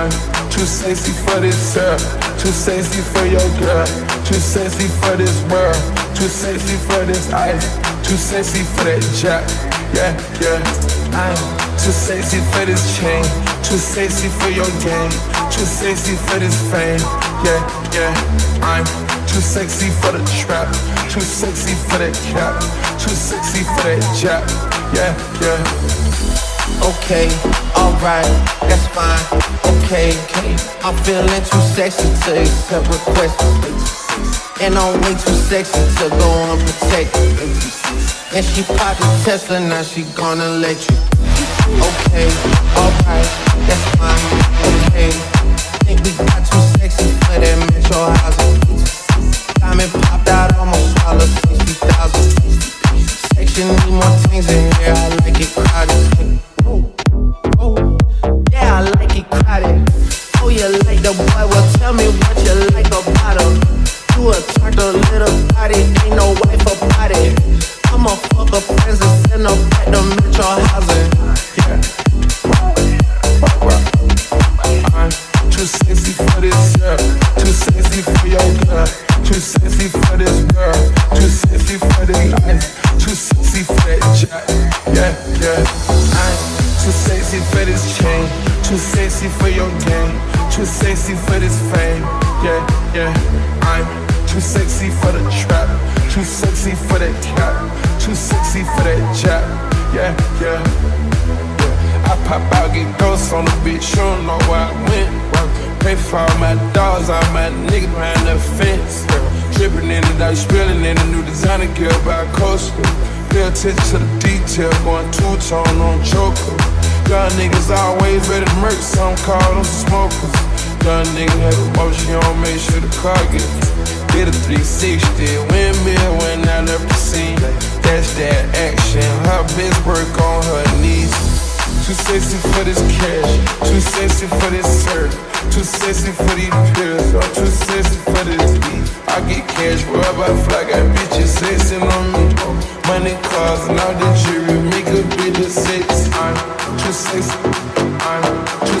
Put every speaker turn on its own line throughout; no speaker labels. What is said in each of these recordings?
I'm too sexy for this girl, too sexy for your girl, too sexy for this world, too sexy for this ice, too sexy for that jack. Yeah, yeah. I'm too sexy for this chain, too sexy for your game, too sexy for this fame. Yeah, yeah. I'm too sexy for the trap, too sexy for that cap, too sexy for that jack. Yeah, yeah.
Okay, alright, that's fine. Okay, I'm feeling too sexy to accept requests. And I'm way too sexy to go unprotected. And she popped a Tesla, now she gonna let you. Okay, alright, that's fine. Okay, think we got too sexy for that metro housing. Diamond popped out, almost swallowed 60,000. Section need more things in here, I like it crowded. The boy, well tell me what you like about him. You attract a little body, ain't no wife about it. I'ma fuck up friends and send them back to metro housing. Yeah.
I'm too sexy for this girl, too sexy for your girl, too sexy for this girl, too sexy for this life, too sexy for that jack. Yeah, yeah. I'm too sexy for this chain, too sexy for your game. Too sexy for this fame, yeah, yeah. I'm too sexy for the trap, too sexy for that cap, too sexy for that jack, yeah, yeah. yeah. I pop out, get ghosts on the bitch, you don't know where I went. Pay for all my dogs, all my niggas behind the fence. Dripping in the dark, spilling in the new designer gear by coaster. Pay attention to the detail, going two-tone on Joker. Young niggas always ready to murk, some call them smokers. Young nigga have emotion, don't make sure the car gets Get a 360, windmill when I left the scene. That's that action. Her bitch work on her knees. Too sexy for this cash, too sexy for this surf, too sexy for these pills, I'm too sexy for this beat. I get cash wherever I fly, got bitches sexing on me. Money, cars, and all the jewelry, make a bit of sex. Too sexy, I'm too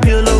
popular